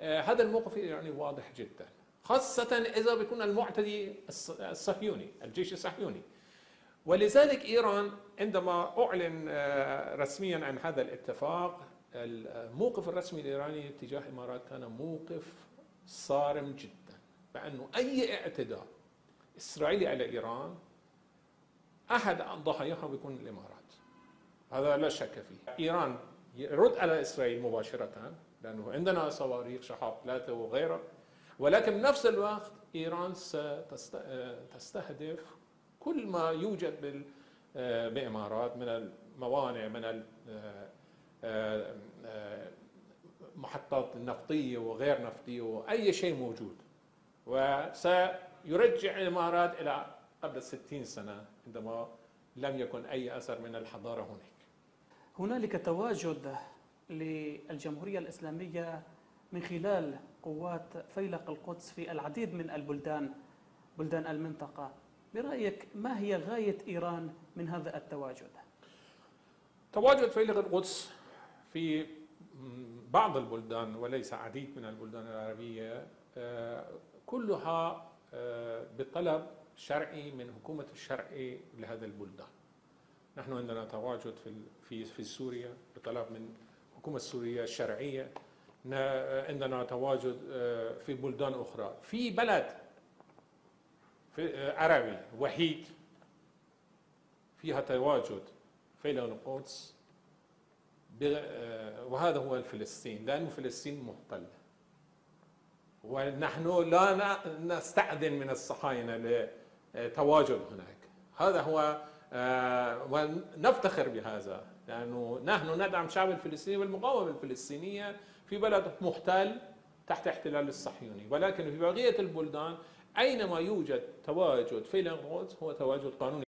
آه، هذا الموقف الإيراني واضح جدا. خاصة إذا بيكون المعتدي الصهيوني الجيش الصهيوني. ولذلك إيران عندما أعلن آه، رسميا عن هذا الاتفاق الموقف الرسمي الإيراني تجاه الإمارات كان موقف صارم جدا. بأنه أي اعتداء إسرائيلي على إيران أحد ضحاياها بيكون الإمارات. هذا لا شك فيه. إيران يرد على إسرائيل مباشرة. لأنه عندنا صواريخ شحاب ثلاثة وغيرها ولكن بنفس الوقت إيران ستستهدف كل ما يوجد بالإمارات من الموانئ من المحطات النفطية وغير نفطية وأي شيء موجود. وسيرجع الإمارات إلى قبل 60 سنة عندما لم يكن أي أثر من الحضارة هناك. هنالك تواجد للجمهورية الإسلامية من خلال قوات فيلق القدس في العديد من البلدان بلدان المنطقة برأيك ما هي غاية إيران من هذا التواجد؟ تواجد فيلق القدس في بعض البلدان وليس عديد من البلدان العربية آه، كلها آه، بطلب شرعي من حكومة الشرعي لهذا البلدان نحن عندنا تواجد في في في سوريا بطلب من الحكومة السورية الشرعية عندنا تواجد آه، في بلدان أخرى. في بلد في عربي وحيد فيها تواجد في القدس آه، وهذا هو الفلسطين. لأن فلسطين محتلة ونحن لا نستأذن من الصهاينة لتواجد هناك. هذا هو آه، ونفتخر بهذا لأنه نحن ندعم الشعب الفلسطيني والمقاومة الفلسطينية في بلد محتل تحت احتلال الصهيوني. ولكن في بقية البلدان أينما يوجد تواجد في هو تواجد قانوني.